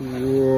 우와.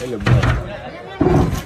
Ele é bom.